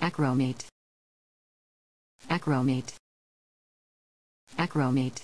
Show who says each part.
Speaker 1: Acromate. Acromate. Acromate.